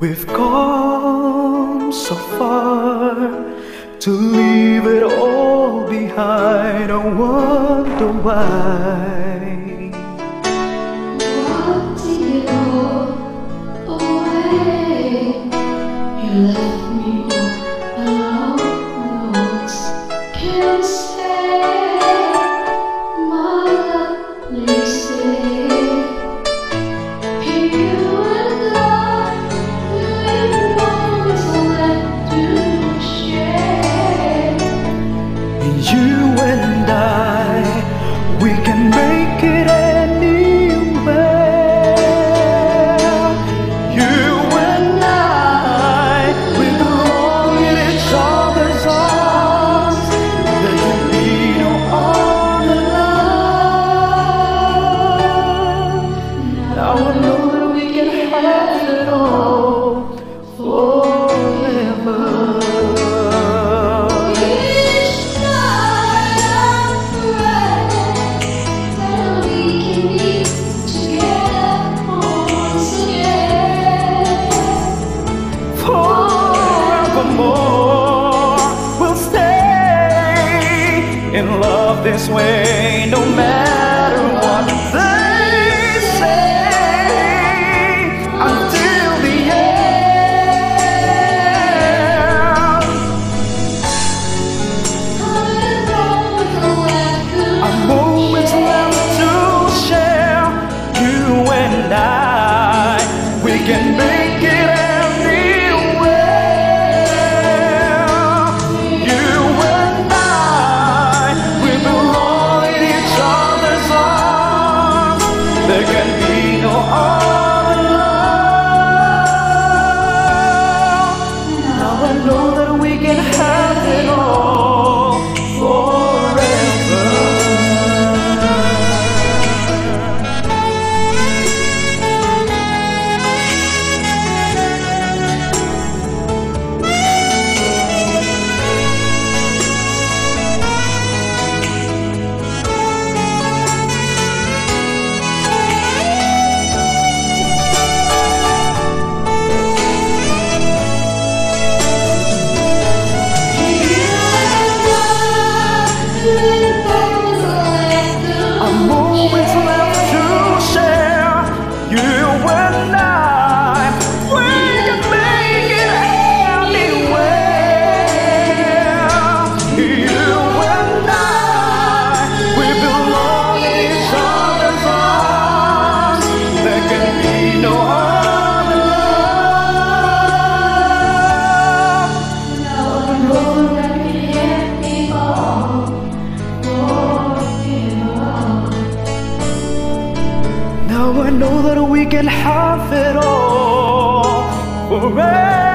We've come so far to leave it all behind. I wonder why. Away, you left me. more. We'll stay in love this way, no matter. the Now I know that we can have it all forever.